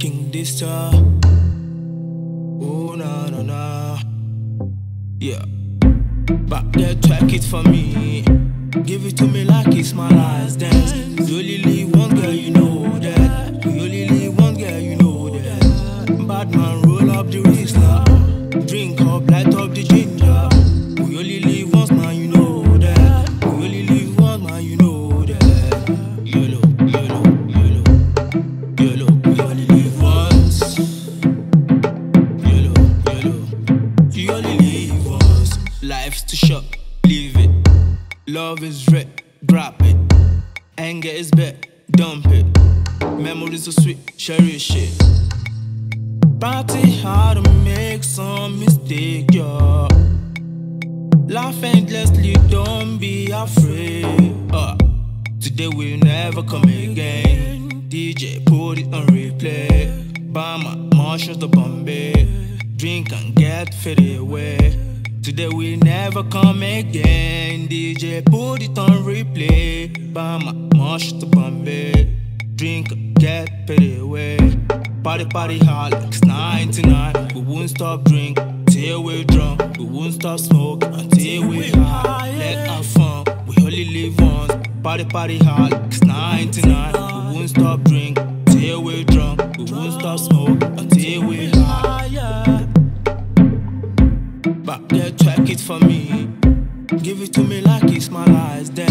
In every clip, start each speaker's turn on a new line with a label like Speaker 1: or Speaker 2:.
Speaker 1: King Dstar. Oh, na na na. Yeah. Back there, track it for me. Give it to me like it's my last dance. You only live one girl, you know that. You only live one girl, you know that. Bad man, Life's too short, live it. Love is red, drop it. Anger is bad, dump it. Memories are sweet, cherish it. Party hard to make some mistake, yeah. Laugh endlessly, don't be afraid. Uh, today will never come again. DJ put it on replay. Bama, Marshalls the Bombay. Drink and get faded away. Today will never come again. DJ put it on replay. Bama, Marshalls the Bombay. Drink get faded away. Party, party hard like it's 99. We won't stop drink till we're drunk. We won't stop smoke until we're high. Let our fun, we only live once. Party, party hard like it's 99. We won't stop drink till we're drunk. We won't stop smoke until we're high. Back track it for me. Give it to me like it's my last dance.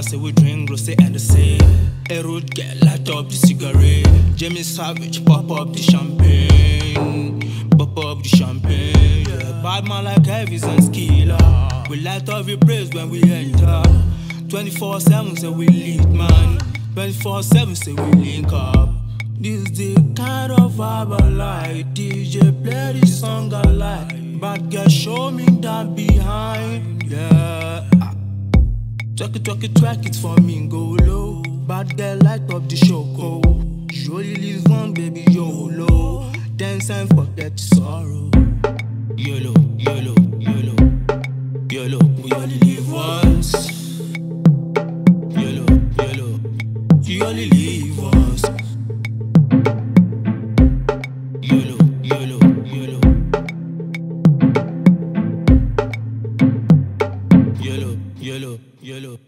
Speaker 1: Say we drink rosé and the same. A road girl light up the cigarette. Jamie Savage pop up the champagne. Pop up the champagne. Yeah. Bad man like Elvis and Skilla. We light up the praise when we enter. 24 7 say we lead man. 24 7 say we link up. This the kind of vibe I like. DJ play this song I like. Bad girl show me that behind. Track it, track it, track it for me, go low. Bad girl, light up the show, go. You only live one, baby, YOLO. Dance and forget the sorrow. YOLO, YOLO, YOLO, YOLO. We only live once. YOLO, YOLO. You only live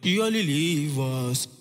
Speaker 1: YOLO, YOLO, YOLO.